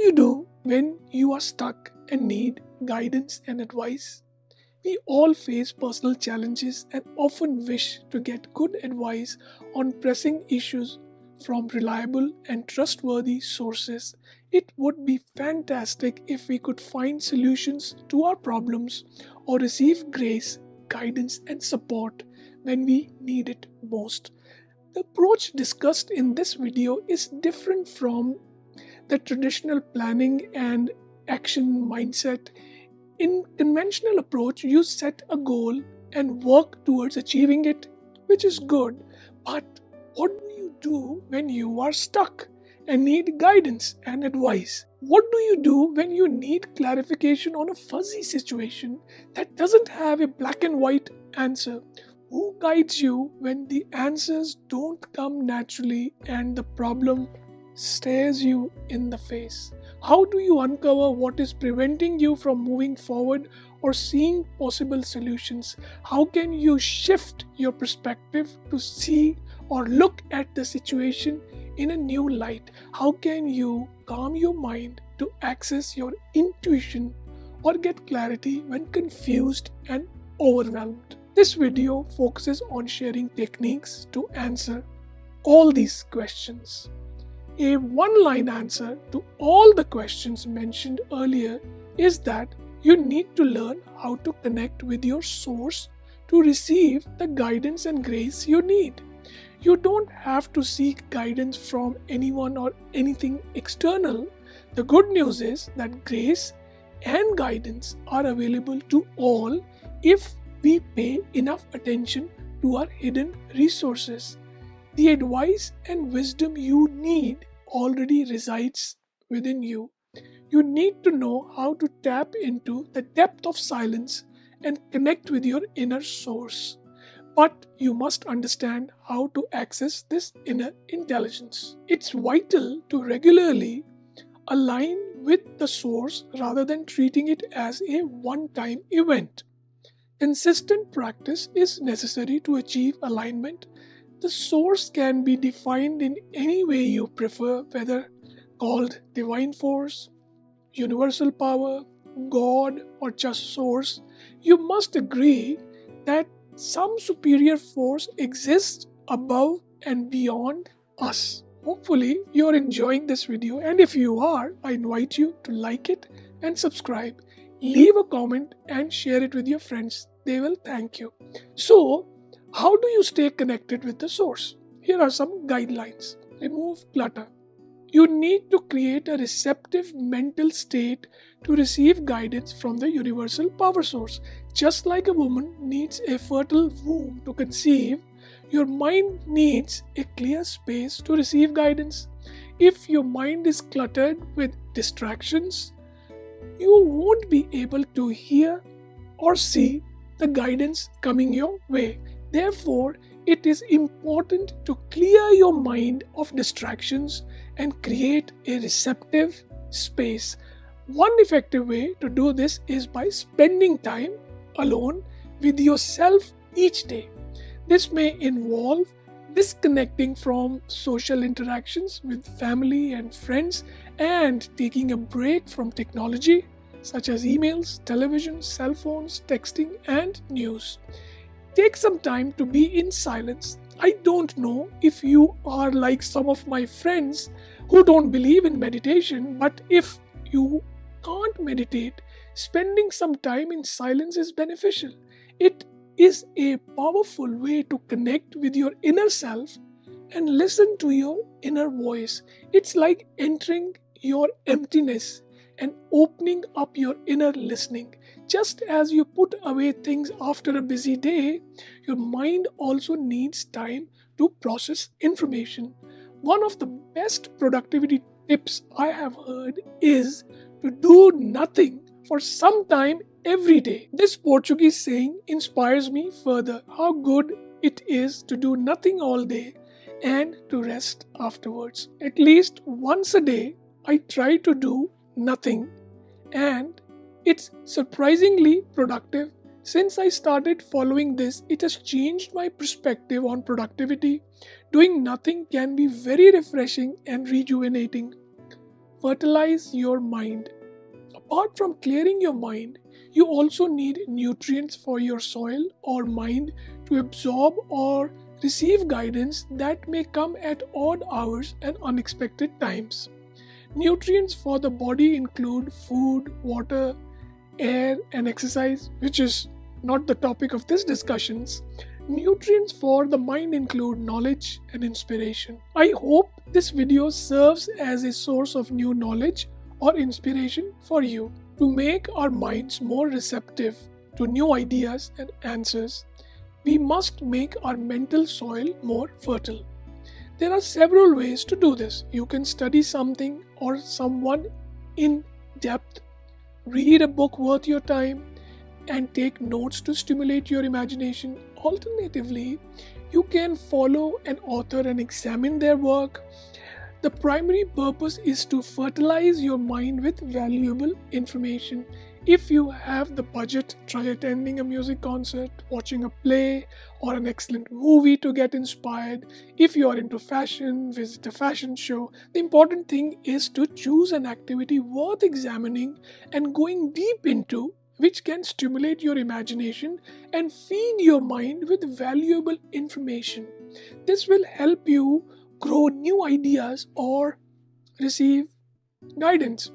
you do when you are stuck and need guidance and advice? We all face personal challenges and often wish to get good advice on pressing issues from reliable and trustworthy sources. It would be fantastic if we could find solutions to our problems or receive grace, guidance, and support when we need it most. The approach discussed in this video is different from the traditional planning and action mindset. In conventional approach, you set a goal and work towards achieving it, which is good. But what do you do when you are stuck and need guidance and advice? What do you do when you need clarification on a fuzzy situation that doesn't have a black and white answer? Who guides you when the answers don't come naturally and the problem stares you in the face? How do you uncover what is preventing you from moving forward or seeing possible solutions? How can you shift your perspective to see or look at the situation in a new light? How can you calm your mind to access your intuition or get clarity when confused and overwhelmed? This video focuses on sharing techniques to answer all these questions. A one line answer to all the questions mentioned earlier is that you need to learn how to connect with your source to receive the guidance and grace you need. You don't have to seek guidance from anyone or anything external. The good news is that grace and guidance are available to all if we pay enough attention to our hidden resources. The advice and wisdom you need already resides within you. You need to know how to tap into the depth of silence and connect with your inner source. But you must understand how to access this inner intelligence. It's vital to regularly align with the source rather than treating it as a one time event. Consistent practice is necessary to achieve alignment. The source can be defined in any way you prefer, whether called divine force, universal power, God, or just source. You must agree that some superior force exists above and beyond us. Hopefully, you're enjoying this video, and if you are, I invite you to like it and subscribe. Leave a comment and share it with your friends they will thank you. So, how do you stay connected with the source? Here are some guidelines. Remove clutter. You need to create a receptive mental state to receive guidance from the universal power source. Just like a woman needs a fertile womb to conceive, your mind needs a clear space to receive guidance. If your mind is cluttered with distractions, you won't be able to hear or see the guidance coming your way. Therefore, it is important to clear your mind of distractions and create a receptive space. One effective way to do this is by spending time alone with yourself each day. This may involve disconnecting from social interactions with family and friends and taking a break from technology such as emails, television, cell phones, texting, and news. Take some time to be in silence. I don't know if you are like some of my friends who don't believe in meditation, but if you can't meditate, spending some time in silence is beneficial. It is a powerful way to connect with your inner self and listen to your inner voice. It's like entering your emptiness and opening up your inner listening. Just as you put away things after a busy day, your mind also needs time to process information. One of the best productivity tips I have heard is to do nothing for some time every day. This Portuguese saying inspires me further how good it is to do nothing all day and to rest afterwards. At least once a day, I try to do nothing, and it's surprisingly productive. Since I started following this, it has changed my perspective on productivity. Doing nothing can be very refreshing and rejuvenating. fertilize your mind. Apart from clearing your mind, you also need nutrients for your soil or mind to absorb or receive guidance that may come at odd hours and unexpected times. Nutrients for the body include food, water, air, and exercise, which is not the topic of this discussions. Nutrients for the mind include knowledge and inspiration. I hope this video serves as a source of new knowledge or inspiration for you to make our minds more receptive to new ideas and answers we must make our mental soil more fertile. There are several ways to do this. You can study something or someone in depth, read a book worth your time, and take notes to stimulate your imagination. Alternatively, you can follow an author and examine their work. The primary purpose is to fertilize your mind with valuable information if you have the budget, try attending a music concert, watching a play, or an excellent movie to get inspired. If you are into fashion, visit a fashion show. The important thing is to choose an activity worth examining and going deep into, which can stimulate your imagination and feed your mind with valuable information. This will help you grow new ideas or receive guidance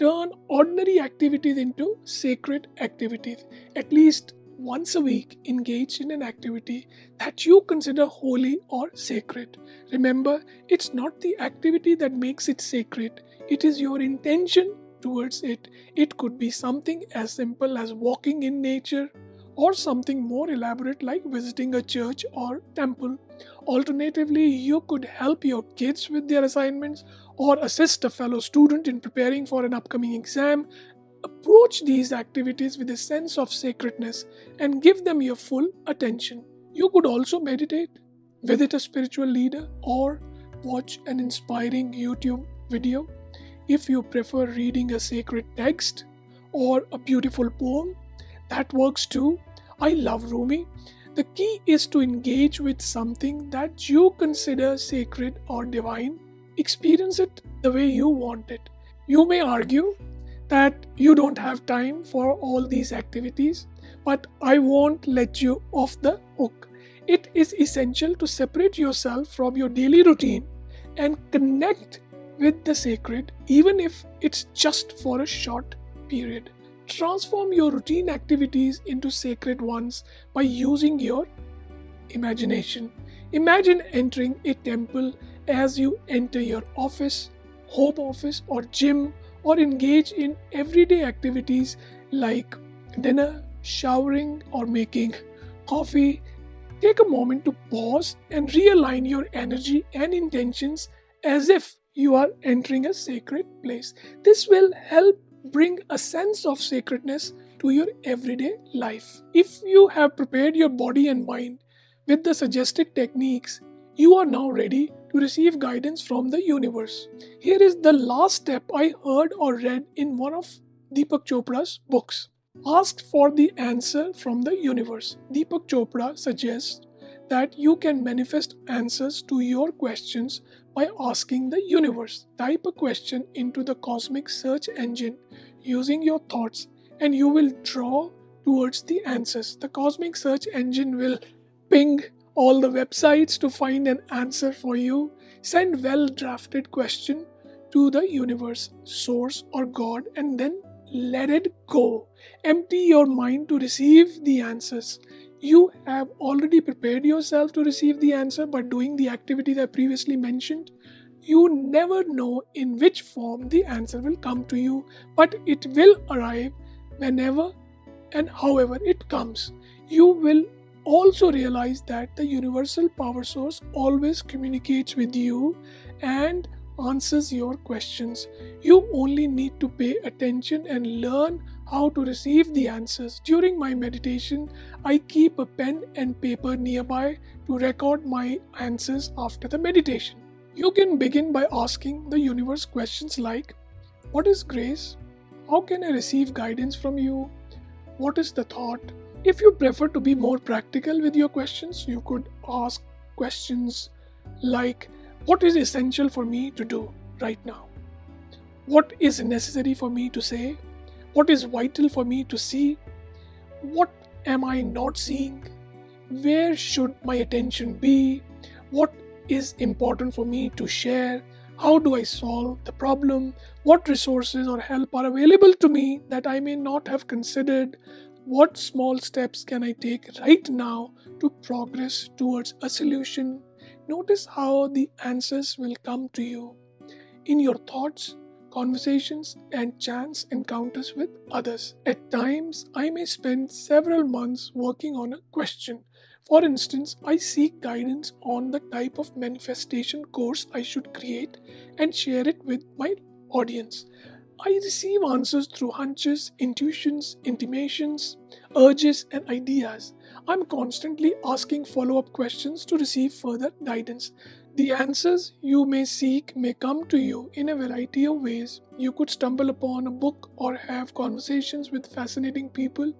turn ordinary activities into sacred activities. At least once a week, engage in an activity that you consider holy or sacred. Remember, it's not the activity that makes it sacred, it is your intention towards it. It could be something as simple as walking in nature or something more elaborate like visiting a church or temple. Alternatively, you could help your kids with their assignments or assist a fellow student in preparing for an upcoming exam. Approach these activities with a sense of sacredness and give them your full attention. You could also meditate, visit a spiritual leader, or watch an inspiring YouTube video. If you prefer reading a sacred text or a beautiful poem, that works too. I love Rumi. The key is to engage with something that you consider sacred or divine. Experience it the way you want it. You may argue that you don't have time for all these activities, but I won't let you off the hook. It is essential to separate yourself from your daily routine and connect with the sacred, even if it's just for a short period. Transform your routine activities into sacred ones by using your imagination. Imagine entering a temple as you enter your office, home office, or gym, or engage in everyday activities like dinner, showering, or making coffee. Take a moment to pause and realign your energy and intentions as if you are entering a sacred place. This will help bring a sense of sacredness to your everyday life. If you have prepared your body and mind with the suggested techniques, you are now ready to receive guidance from the universe. Here is the last step I heard or read in one of Deepak Chopra's books. Ask for the answer from the universe. Deepak Chopra suggests that you can manifest answers to your questions by asking the universe. Type a question into the cosmic search engine using your thoughts, and you will draw towards the answers. The cosmic search engine will ping all the websites to find an answer for you. Send well drafted question to the universe, source, or God, and then let it go. Empty your mind to receive the answers you have already prepared yourself to receive the answer by doing the activity that I previously mentioned. You never know in which form the answer will come to you, but it will arrive whenever and however it comes. You will also realize that the universal power source always communicates with you and answers your questions. You only need to pay attention and learn how to receive the answers. During my meditation, I keep a pen and paper nearby to record my answers after the meditation. You can begin by asking the universe questions like What is grace? How can I receive guidance from you? What is the thought? If you prefer to be more practical with your questions, you could ask questions like What is essential for me to do right now? what is necessary for me to say, what is vital for me to see, what am I not seeing, where should my attention be, what is important for me to share, how do I solve the problem, what resources or help are available to me that I may not have considered, what small steps can I take right now to progress towards a solution. Notice how the answers will come to you in your thoughts, conversations, and chance encounters with others. At times, I may spend several months working on a question. For instance, I seek guidance on the type of manifestation course I should create and share it with my audience. I receive answers through hunches, intuitions, intimations, urges, and ideas. I'm constantly asking follow up questions to receive further guidance. The answers you may seek may come to you in a variety of ways. You could stumble upon a book or have conversations with fascinating people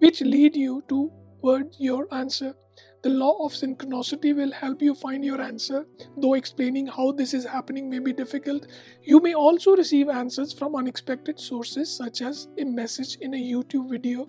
which lead you toward your answer. The law of synchronicity will help you find your answer, though explaining how this is happening may be difficult. You may also receive answers from unexpected sources, such as a message in a YouTube video,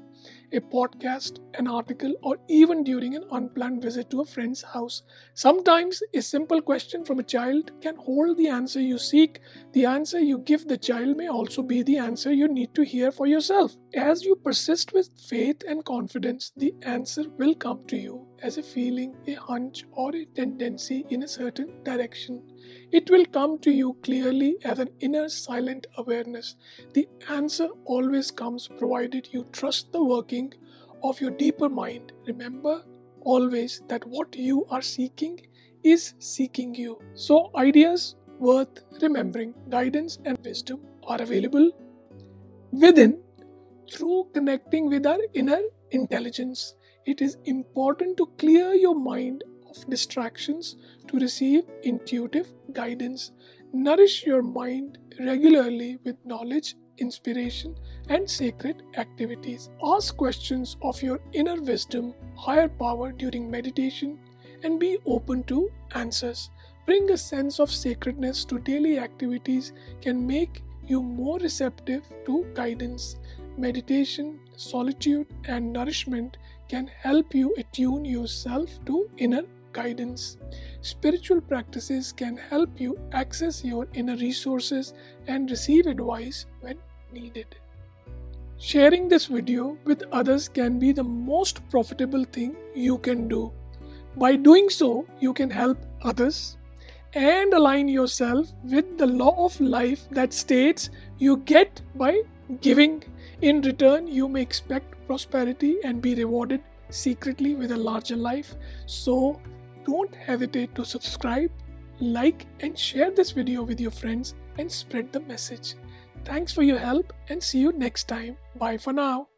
a podcast, an article, or even during an unplanned visit to a friend's house. Sometimes a simple question from a child can hold the answer you seek. The answer you give the child may also be the answer you need to hear for yourself. As you persist with faith and confidence, the answer will come to you as a feeling, a hunch, or a tendency in a certain direction. It will come to you clearly as an inner silent awareness. The answer always comes provided you trust the working of your deeper mind. Remember always that what you are seeking is seeking you. So, ideas worth remembering, guidance, and wisdom are available within through connecting with our inner intelligence. It is important to clear your mind of distractions to receive intuitive guidance. Nourish your mind regularly with knowledge, inspiration, and sacred activities. Ask questions of your inner wisdom, higher power during meditation, and be open to answers. Bring a sense of sacredness to daily activities can make you more receptive to guidance. Meditation, solitude, and nourishment can help you attune yourself to inner guidance. Spiritual practices can help you access your inner resources and receive advice when needed. Sharing this video with others can be the most profitable thing you can do. By doing so, you can help others and align yourself with the law of life that states you get by giving. In return, you may expect prosperity and be rewarded secretly with a larger life. So, don't hesitate to subscribe, like, and share this video with your friends and spread the message. Thanks for your help and see you next time. Bye for now.